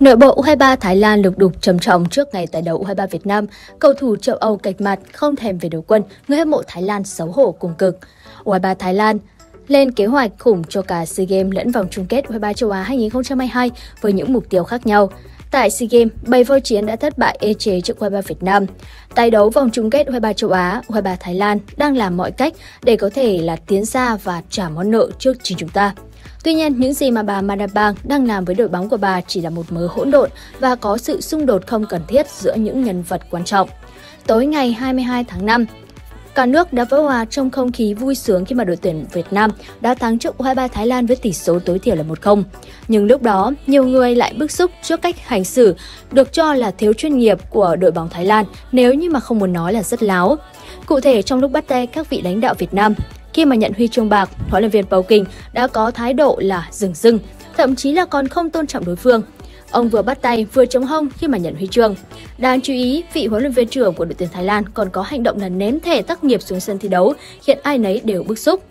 Nội bộ U23 Thái Lan lục đục trầm trọng trước ngày tái đấu U23 Việt Nam, cầu thủ châu Âu cạch mặt không thèm về đầu quân, người hâm mộ Thái Lan xấu hổ cùng cực. U23 Thái Lan lên kế hoạch khủng cho cả SEA Games lẫn vòng chung kết U23 châu Á 2022 với những mục tiêu khác nhau. Tại SEA Games, bầy voi chiến đã thất bại ê chế trước U23 Việt Nam. Tại đấu vòng chung kết U23 châu Á, U23 Thái Lan đang làm mọi cách để có thể là tiến xa và trả món nợ trước chính chúng ta. Tuy nhiên, những gì mà bà Madabang đang làm với đội bóng của bà chỉ là một mớ hỗn độn và có sự xung đột không cần thiết giữa những nhân vật quan trọng. Tối ngày 22 tháng 5, Cả nước đã vỡ hòa trong không khí vui sướng khi mà đội tuyển Việt Nam đã thắng trước U23 Thái Lan với tỷ số tối thiểu là 1-0. Nhưng lúc đó, nhiều người lại bức xúc trước cách hành xử được cho là thiếu chuyên nghiệp của đội bóng Thái Lan nếu như mà không muốn nói là rất láo. Cụ thể trong lúc bắt tay các vị lãnh đạo Việt Nam, khi mà nhận huy chương bạc, huấn luyện viên Pau Kinh đã có thái độ là dừng dưng, thậm chí là còn không tôn trọng đối phương. Ông vừa bắt tay vừa chống hông khi mà nhận huy chương. Đáng chú ý, vị huấn luyện viên trưởng của đội tuyển Thái Lan còn có hành động là ném thẻ tác nghiệp xuống sân thi đấu, khiến ai nấy đều bức xúc.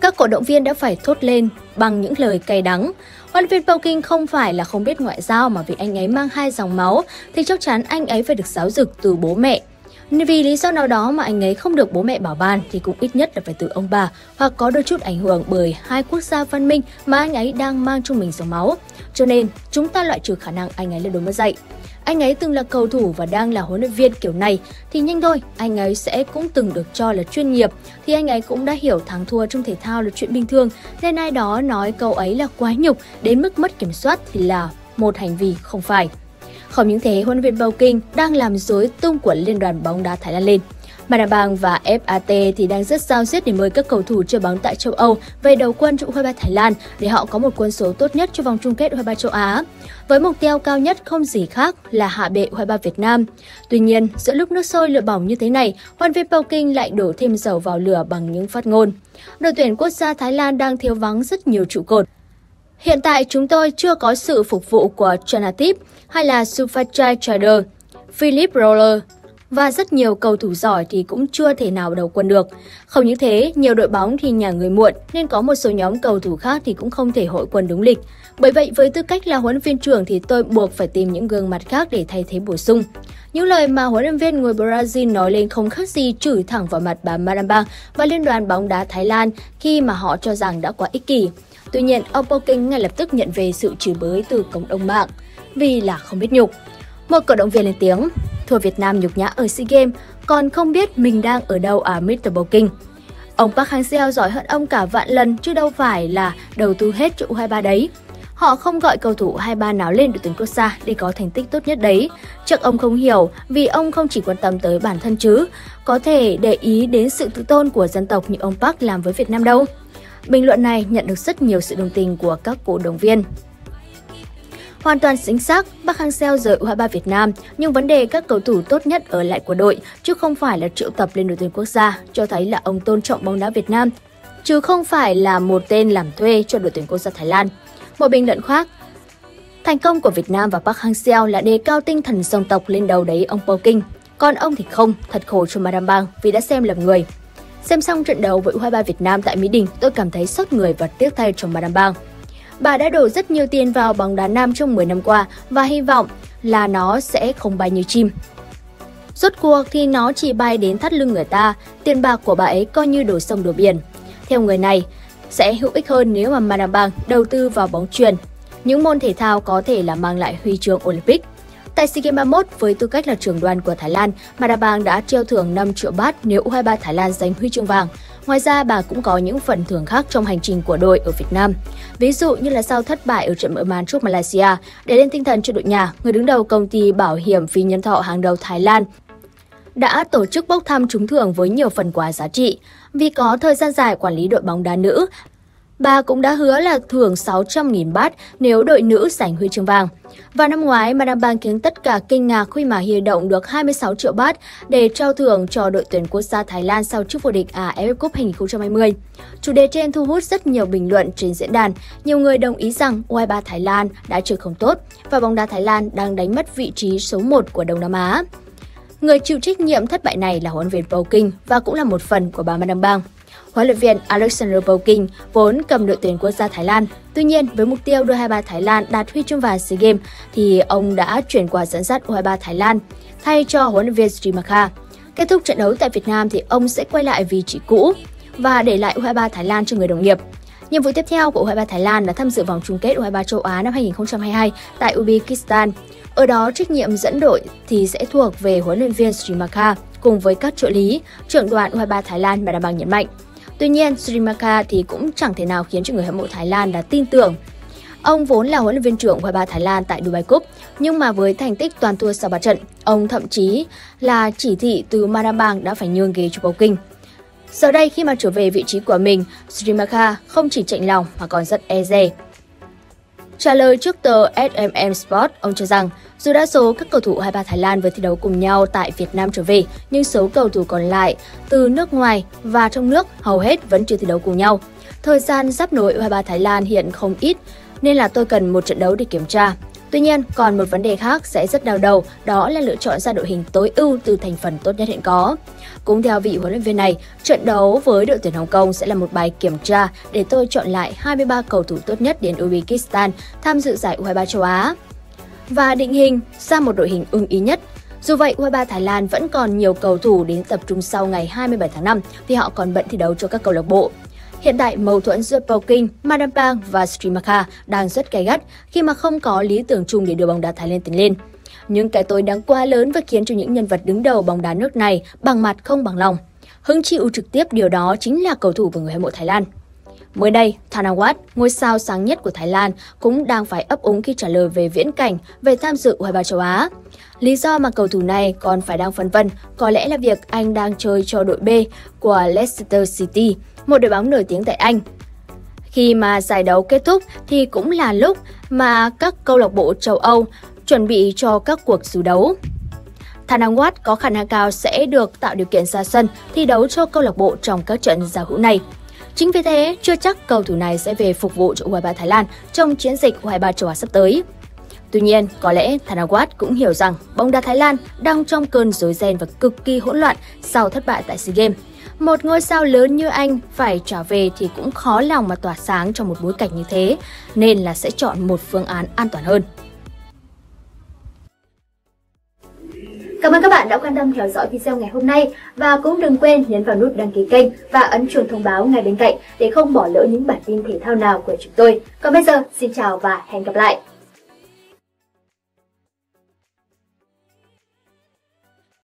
Các cổ động viên đã phải thốt lên bằng những lời cay đắng. Huấn luyện viên Pau không phải là không biết ngoại giao mà vì anh ấy mang hai dòng máu thì chắc chắn anh ấy phải được giáo dục từ bố mẹ. Vì lý do nào đó mà anh ấy không được bố mẹ bảo ban thì cũng ít nhất là phải từ ông bà hoặc có đôi chút ảnh hưởng bởi hai quốc gia văn minh mà anh ấy đang mang trong mình dòng máu. Cho nên, chúng ta loại trừ khả năng anh ấy là đồ mất dạy. Anh ấy từng là cầu thủ và đang là huấn luyện viên kiểu này thì nhanh thôi, anh ấy sẽ cũng từng được cho là chuyên nghiệp thì anh ấy cũng đã hiểu thắng thua trong thể thao là chuyện bình thường nên ai đó nói câu ấy là quá nhục đến mức mất kiểm soát thì là một hành vi không phải. Không những thế, huấn luyện viên Bao Kinh đang làm rối tung của Liên đoàn bóng đá Thái Lan lên. manabang và FAT thì đang rất giao diết để mời các cầu thủ chơi bóng tại châu Âu về đầu quân cho U23 Thái Lan để họ có một quân số tốt nhất cho vòng chung kết U23 châu Á. Với mục tiêu cao nhất không gì khác là hạ bệ U23 Việt Nam. Tuy nhiên, giữa lúc nước sôi lửa bỏng như thế này, huấn viên Bao Kinh lại đổ thêm dầu vào lửa bằng những phát ngôn. Đội tuyển quốc gia Thái Lan đang thiếu vắng rất nhiều trụ cột. Hiện tại chúng tôi chưa có sự phục vụ của Chanatip hay là Sufachai Trader, Philip Roller và rất nhiều cầu thủ giỏi thì cũng chưa thể nào đầu quân được. Không những thế, nhiều đội bóng thì nhà người muộn nên có một số nhóm cầu thủ khác thì cũng không thể hội quân đúng lịch. Bởi vậy với tư cách là huấn luyện viên trưởng thì tôi buộc phải tìm những gương mặt khác để thay thế bổ sung. Những lời mà huấn luyện viên người Brazil nói lên không khác gì chửi thẳng vào mặt bà Maramba và Liên đoàn bóng đá Thái Lan khi mà họ cho rằng đã quá ích kỷ. Tuy nhiên, ông Poking ngay lập tức nhận về sự chửi bới từ cộng đồng mạng vì là không biết nhục. Một cổ động viên lên tiếng, thua Việt Nam nhục nhã ở SEA Games, còn không biết mình đang ở đâu à Mr. Poking. Ông Park Hang-seo giỏi hơn ông cả vạn lần chứ đâu phải là đầu tư hết trụ U23 đấy. Họ không gọi cầu thủ 23 nào lên đội tuyển quốc gia để có thành tích tốt nhất đấy. Chắc ông không hiểu vì ông không chỉ quan tâm tới bản thân chứ, có thể để ý đến sự tự tôn của dân tộc như ông Park làm với Việt Nam đâu. Bình luận này nhận được rất nhiều sự đồng tình của các cổ động viên. Hoàn toàn chính xác, Park Hang-seo rời U23 Việt Nam, nhưng vấn đề các cầu thủ tốt nhất ở lại của đội, chứ không phải là triệu tập lên đội tuyển quốc gia, cho thấy là ông tôn trọng bóng đá Việt Nam, chứ không phải là một tên làm thuê cho đội tuyển quốc gia Thái Lan. Một bình luận khác, thành công của Việt Nam và Park Hang-seo là đề cao tinh thần dân tộc lên đầu đấy ông Paul Kinh. Còn ông thì không, thật khổ cho Madame Bang vì đã xem lầm người. Xem xong trận đấu với U23 Việt Nam tại Mỹ Đình, tôi cảm thấy sốt người và tiếc thay cho madam Bang. Bà đã đổ rất nhiều tiền vào bóng đá nam trong 10 năm qua và hy vọng là nó sẽ không bay như chim. Rốt cuộc thì nó chỉ bay đến thắt lưng người ta, tiền bạc của bà ấy coi như đổ sông đổ biển. Theo người này, sẽ hữu ích hơn nếu mà madam Bang đầu tư vào bóng truyền. Những môn thể thao có thể là mang lại huy chương Olympic. Tại SEA Games 31, với tư cách là trưởng đoàn của Thái Lan, Madabang đã treo thưởng 5 triệu baht nếu U23 Thái Lan giành huy chương vàng. Ngoài ra, bà cũng có những phần thưởng khác trong hành trình của đội ở Việt Nam. Ví dụ như là sau thất bại ở trận mở màn trước Malaysia, để lên tinh thần cho đội nhà, người đứng đầu công ty bảo hiểm phi nhân thọ hàng đầu Thái Lan đã tổ chức bốc thăm trúng thưởng với nhiều phần quà giá trị. Vì có thời gian dài quản lý đội bóng đá nữ, Bà cũng đã hứa là thưởng 600.000 baht nếu đội nữ giành huy chương vàng. Và năm ngoái, Madame Bang khiến tất cả kinh ngạc khi mà huy động được 26 triệu baht để trao thưởng cho đội tuyển quốc gia Thái Lan sau chức vô địch AFF Cup 2020. Chủ đề trên thu hút rất nhiều bình luận trên diễn đàn. Nhiều người đồng ý rằng U23 Thái Lan đã chơi không tốt và bóng đá Thái Lan đang đánh mất vị trí số 1 của Đông Nam Á. Người chịu trách nhiệm thất bại này là huấn luyện viên Paul King và cũng là một phần của bà Madame Bang huấn luyện viên Alexander Bokin vốn cầm đội tuyển quốc gia Thái Lan. Tuy nhiên, với mục tiêu đưa 23 Thái Lan đạt huy chương vàng SEA Games thì ông đã chuyển qua dẫn dắt U23 Thái Lan thay cho huấn luyện viên Srimaka. Kết thúc trận đấu tại Việt Nam thì ông sẽ quay lại vị trí cũ và để lại U23 Thái Lan cho người đồng nghiệp. Nhiệm vụ tiếp theo của U23 Thái Lan là tham dự vòng chung kết U23 châu Á năm 2022 tại Uzbekistan. Ở đó, trách nhiệm dẫn đội thì sẽ thuộc về huấn luyện viên Srimaka cùng với các trợ lý, trưởng đoàn U23 Thái Lan mà Đàm Bằng nhấn mạnh. Tuy nhiên, Sri Maka thì cũng chẳng thể nào khiến cho người hâm mộ Thái Lan đã tin tưởng. Ông vốn là huấn luyện viên trưởng U23 Thái Lan tại Dubai Cup, nhưng mà với thành tích toàn thua sau 3 trận, ông thậm chí là chỉ thị từ Marabang đã phải nhường ghế cho Bầu Kinh. Giờ đây khi mà trở về vị trí của mình, Sri Maka không chỉ chạnh lòng mà còn rất e dè. Trả lời trước tờ SMM Sport, ông cho rằng dù đa số các cầu thủ U23 Thái Lan vừa thi đấu cùng nhau tại Việt Nam trở về, nhưng số cầu thủ còn lại từ nước ngoài và trong nước hầu hết vẫn chưa thi đấu cùng nhau. Thời gian sắp nối U23 Thái Lan hiện không ít, nên là tôi cần một trận đấu để kiểm tra. Tuy nhiên, còn một vấn đề khác sẽ rất đau đầu, đó là lựa chọn ra đội hình tối ưu từ thành phần tốt nhất hiện có. Cũng theo vị huấn luyện viên này, trận đấu với đội tuyển Hồng Kông sẽ là một bài kiểm tra để tôi chọn lại 23 cầu thủ tốt nhất đến Uzbekistan tham dự giải U23 châu Á và định hình ra một đội hình ưng ý nhất. Dù vậy, U23 Thái Lan vẫn còn nhiều cầu thủ đến tập trung sau ngày 27 tháng 5 vì họ còn bận thi đấu cho các câu lạc bộ. Hiện tại, mâu thuẫn giữa Poking, Madampang và Srimaka đang rất gay gắt khi mà không có lý tưởng chung để đưa bóng đá Thái Lan tiến lên. Những cái tối đáng quá lớn và khiến cho những nhân vật đứng đầu bóng đá nước này bằng mặt không bằng lòng. Hứng chịu trực tiếp điều đó chính là cầu thủ và người hâm mộ Thái Lan. Mới đây, Thanawat, ngôi sao sáng nhất của Thái Lan, cũng đang phải ấp úng khi trả lời về viễn cảnh về tham dự U23 châu Á. Lý do mà cầu thủ này còn phải đang phân vân có lẽ là việc anh đang chơi cho đội B của Leicester City, một đội bóng nổi tiếng tại Anh. Khi mà giải đấu kết thúc thì cũng là lúc mà các câu lạc bộ châu Âu chuẩn bị cho các cuộc dù đấu. Thanawat có khả năng cao sẽ được tạo điều kiện ra sân thi đấu cho câu lạc bộ trong các trận giao hữu này. Chính vì thế, chưa chắc cầu thủ này sẽ về phục vụ cho U23 Thái Lan trong chiến dịch U23 châu Á sắp tới. Tuy nhiên, có lẽ Thanawat cũng hiểu rằng bóng đá Thái Lan đang trong cơn rối ren và cực kỳ hỗn loạn sau thất bại tại SEA Games. Một ngôi sao lớn như anh phải trở về thì cũng khó lòng mà tỏa sáng trong một bối cảnh như thế, nên là sẽ chọn một phương án an toàn hơn. Cảm ơn các bạn đã quan tâm theo dõi video ngày hôm nay và cũng đừng quên nhấn vào nút đăng ký kênh và ấn chuông thông báo ngay bên cạnh để không bỏ lỡ những bản tin thể thao nào của chúng tôi. Còn bây giờ, xin chào và hẹn gặp lại!